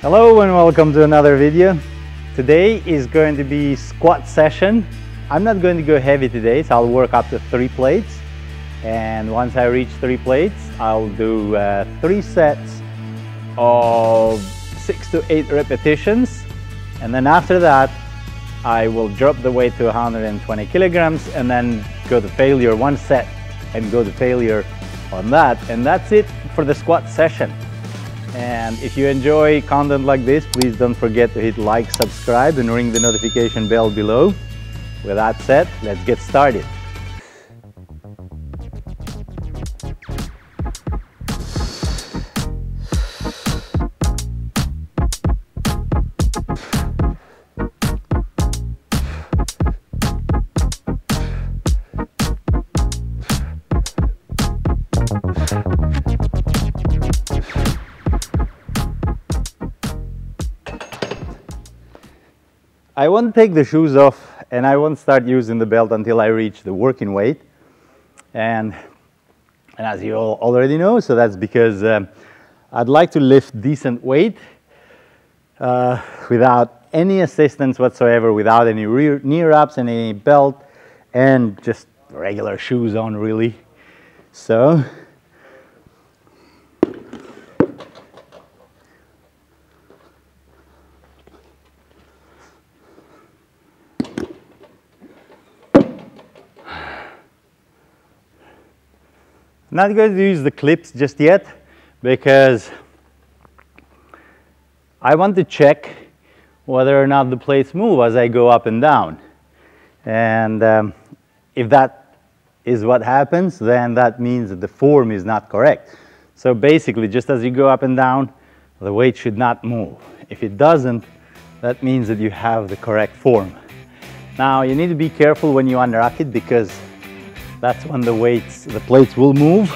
Hello and welcome to another video. Today is going to be squat session. I'm not going to go heavy today, so I'll work up to three plates. And once I reach three plates, I'll do uh, three sets of six to eight repetitions. And then after that, I will drop the weight to 120 kilograms and then go to failure one set and go to failure on that. And that's it for the squat session. And if you enjoy content like this, please don't forget to hit like, subscribe and ring the notification bell below. With that said, let's get started. I won't take the shoes off and I won't start using the belt until I reach the working weight. And, and as you all already know, so that's because um, I'd like to lift decent weight uh, without any assistance whatsoever, without any rear, knee wraps, and any belt, and just regular shoes on really. So Not going to use the clips just yet because I want to check whether or not the plates move as I go up and down. And um, if that is what happens, then that means that the form is not correct. So basically, just as you go up and down, the weight should not move. If it doesn't, that means that you have the correct form. Now, you need to be careful when you unrack it because that's when the weights, the plates will move.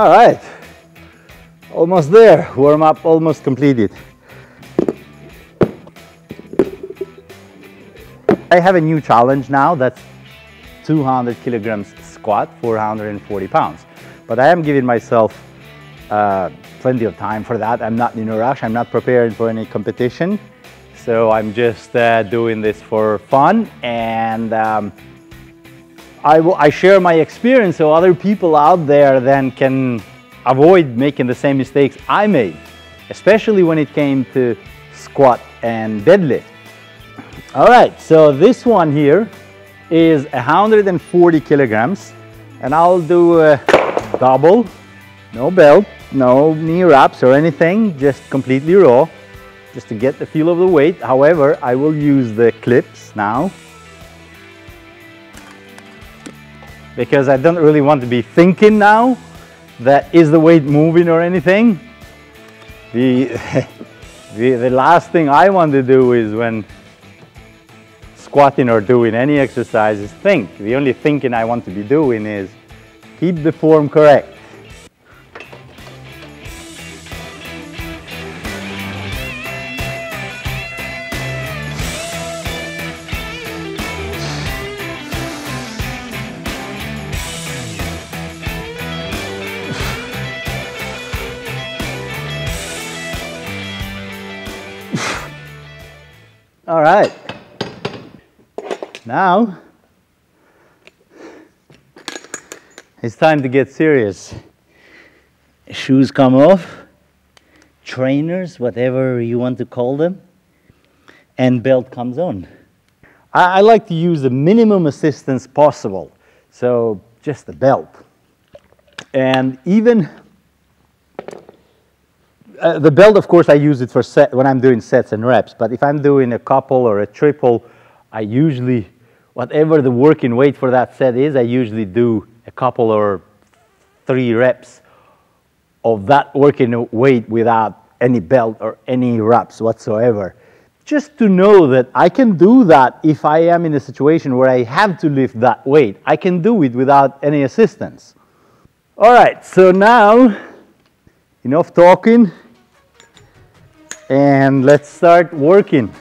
All right, almost there. Warm up almost completed. I have a new challenge now that's 200 kilograms squat, 440 pounds. But I am giving myself uh, plenty of time for that. I'm not in a rush. I'm not preparing for any competition. So I'm just uh, doing this for fun and um, I, I share my experience so other people out there then can avoid making the same mistakes I made, especially when it came to squat and deadlift. All right, so this one here is 140 kilograms and I'll do a double, no belt, no knee wraps or anything, just completely raw, just to get the feel of the weight. However, I will use the clips now because I don't really want to be thinking now that is the weight moving or anything. The, the, the last thing I want to do is when squatting or doing any exercise is think. The only thinking I want to be doing is keep the form correct. Now, it's time to get serious. Shoes come off, trainers, whatever you want to call them, and belt comes on. I, I like to use the minimum assistance possible, so just the belt. And even uh, the belt, of course, I use it for set when I'm doing sets and reps. But if I'm doing a couple or a triple, I usually, whatever the working weight for that set is, I usually do a couple or three reps of that working weight without any belt or any reps whatsoever. Just to know that I can do that if I am in a situation where I have to lift that weight. I can do it without any assistance. All right, so now enough talking and let's start working.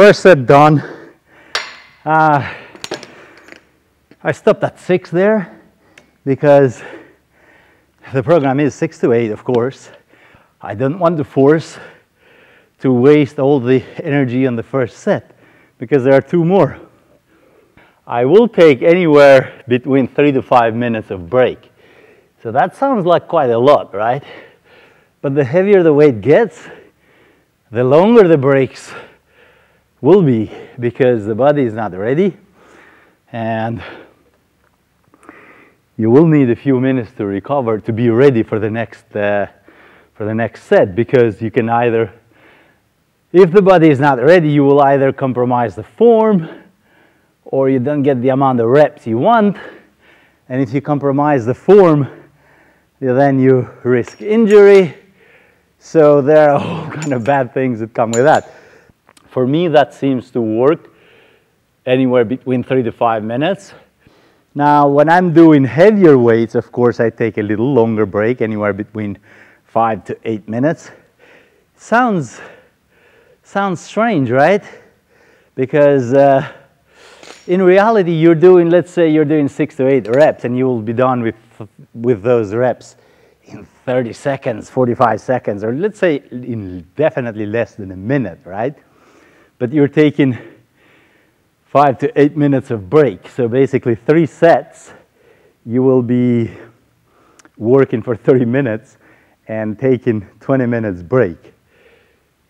First set done. Uh, I stopped at six there because the program is six to eight, of course. I don't want to force to waste all the energy on the first set because there are two more. I will take anywhere between three to five minutes of break. So that sounds like quite a lot, right? But the heavier the weight gets, the longer the breaks will be because the body is not ready and you will need a few minutes to recover to be ready for the next uh, for the next set because you can either if the body is not ready you will either compromise the form or you don't get the amount of reps you want and if you compromise the form then you risk injury. So there are all kind of bad things that come with that for me, that seems to work anywhere between three to five minutes. Now, when I'm doing heavier weights, of course, I take a little longer break, anywhere between five to eight minutes. Sounds, sounds strange, right? Because uh, in reality, you're doing, let's say you're doing six to eight reps and you will be done with, with those reps in 30 seconds, 45 seconds, or let's say in definitely less than a minute, right? But you're taking five to eight minutes of break. So basically three sets, you will be working for 30 minutes and taking 20 minutes break.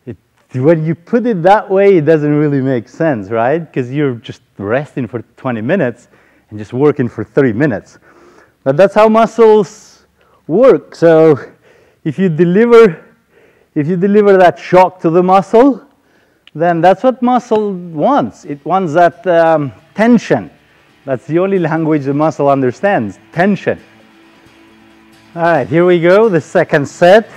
It, when you put it that way, it doesn't really make sense, right? Because you're just resting for 20 minutes and just working for 30 minutes. But that's how muscles work. So if you deliver, if you deliver that shock to the muscle, then that's what muscle wants. It wants that um, tension. That's the only language the muscle understands, tension. All right, here we go, the second set.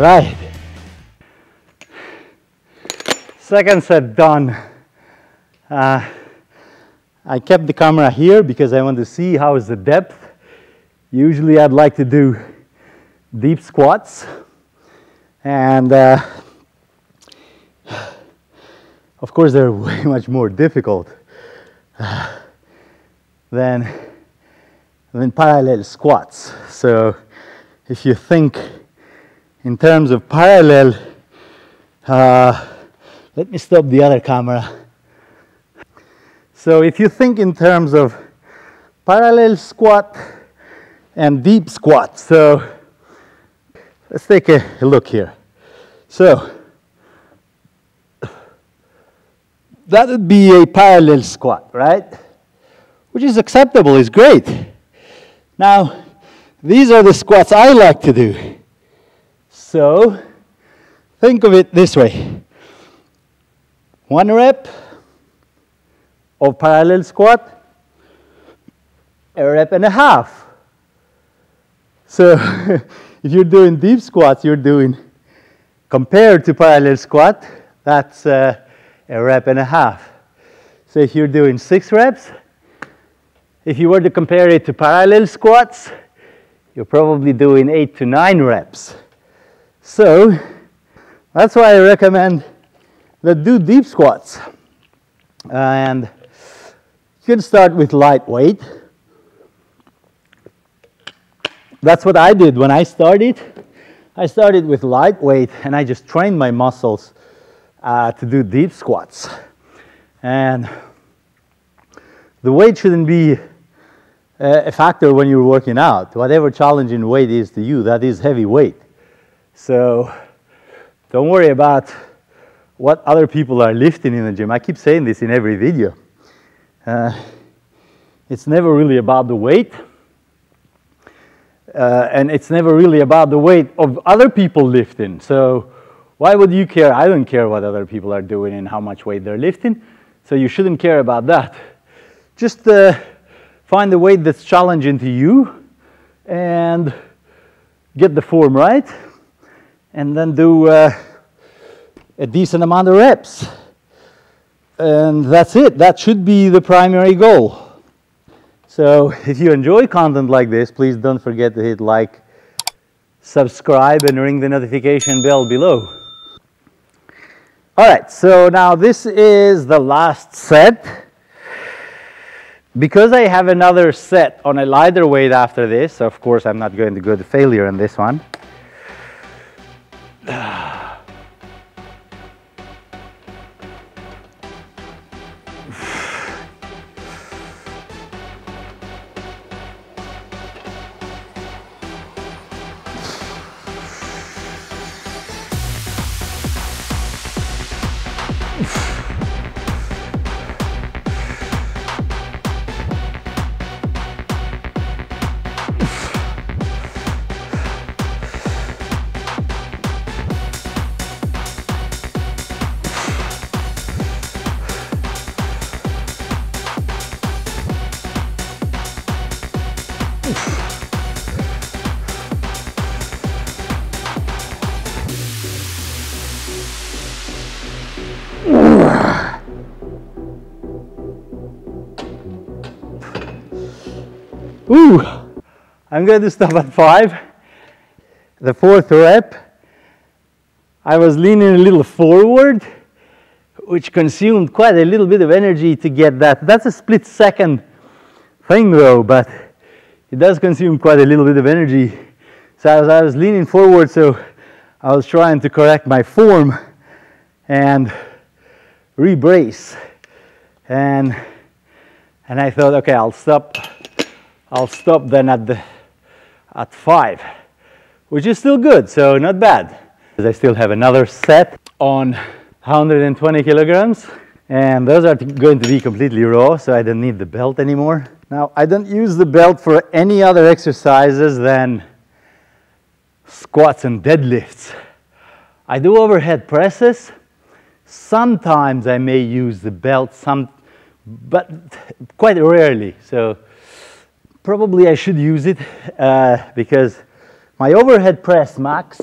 Right. Second set done. Uh, I kept the camera here because I want to see how is the depth. Usually I'd like to do deep squats. And uh, of course they're way much more difficult uh, than, than parallel squats. So if you think in terms of parallel, uh, let me stop the other camera. So if you think in terms of parallel squat and deep squat, so let's take a, look here. So that would be a parallel squat, right? Which is acceptable, is great. Now, these are the squats I like to do. So think of it this way. One rep of parallel squat, a rep and a half. So if you're doing deep squats, you're doing, compared to parallel squat, that's uh, a rep and a half. So if you're doing six reps, if you were to compare it to parallel squats, you're probably doing eight to nine reps. So that's why I recommend that do deep squats. And you can start with lightweight. That's what I did when I started. I started with lightweight and I just trained my muscles uh, to do deep squats. And the weight shouldn't be a factor when you're working out. Whatever challenging weight is to you, that is heavy weight. So don't worry about what other people are lifting in the gym. I keep saying this in every video. Uh, it's never really about the weight. Uh, and it's never really about the weight of other people lifting. So why would you care? I don't care what other people are doing and how much weight they're lifting. So you shouldn't care about that. Just uh, find the weight that's challenging to you and get the form right and then do uh, a decent amount of reps. And that's it. That should be the primary goal. So if you enjoy content like this, please don't forget to hit like, subscribe, and ring the notification bell below. All right, so now this is the last set. Because I have another set on a lighter weight after this, of course I'm not going to go to failure on this one. 啊。I'm going to stop at five. The fourth rep, I was leaning a little forward, which consumed quite a little bit of energy to get that. That's a split second thing though, but it does consume quite a little bit of energy. So I was, I was leaning forward, so I was trying to correct my form and rebrace. And, and I thought, okay, I'll stop I'll stop then at the at five, which is still good, so not bad. I still have another set on 120 kilograms, and those are going to be completely raw, so I don't need the belt anymore. Now, I don't use the belt for any other exercises than squats and deadlifts. I do overhead presses. Sometimes I may use the belt, some, but quite rarely. So probably I should use it uh, because my overhead press max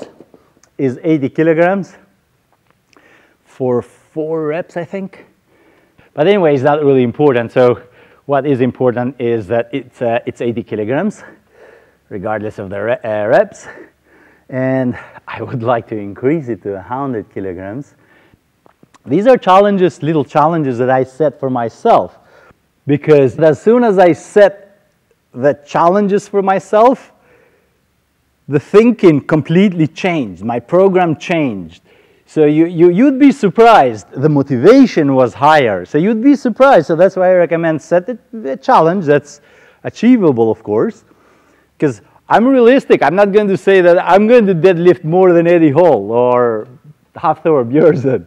is 80 kilograms for four reps, I think. But anyway, it's not really important. So what is important is that it's, uh, it's 80 kilograms, regardless of the re uh, reps. And I would like to increase it to 100 kilograms. These are challenges, little challenges that I set for myself. Because as soon as I set the challenges for myself, the thinking completely changed. My program changed. So you, you, you'd be surprised. The motivation was higher. So you'd be surprised. So that's why I recommend set a, a challenge that's achievable, of course. Because I'm realistic. I'm not going to say that I'm going to deadlift more than Eddie Hall or Hafthor Björnsson.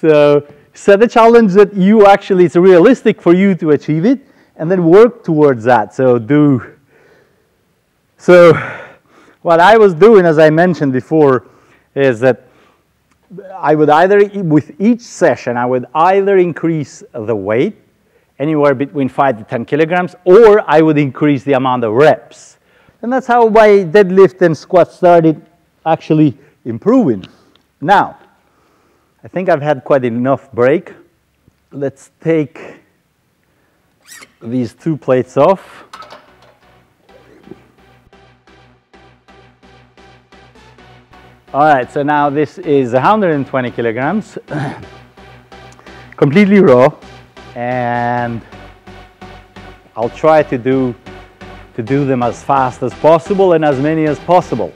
So set a challenge that you actually, it's realistic for you to achieve it and then work towards that. So do, so what I was doing, as I mentioned before, is that I would either, with each session, I would either increase the weight anywhere between 5 to 10 kilograms, or I would increase the amount of reps. And that's how my deadlift and squat started actually improving. Now, I think I've had quite enough break. Let's take these two plates off. All right, so now this is 120 kilograms, completely raw, and I'll try to do to do them as fast as possible and as many as possible.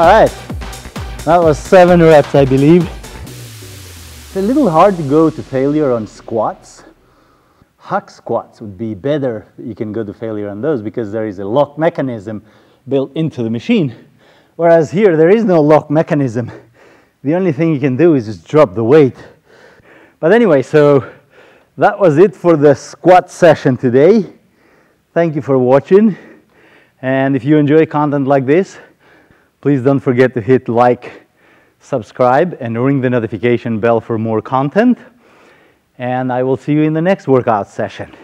All right, that was seven reps, I believe. It's a little hard to go to failure on squats. Hack squats would be better. You can go to failure on those because there is a lock mechanism built into the machine. Whereas here, there is no lock mechanism. The only thing you can do is just drop the weight. But anyway, so that was it for the squat session today. Thank you for watching. And if you enjoy content like this, Please don't forget to hit like, subscribe, and ring the notification bell for more content. And I will see you in the next workout session.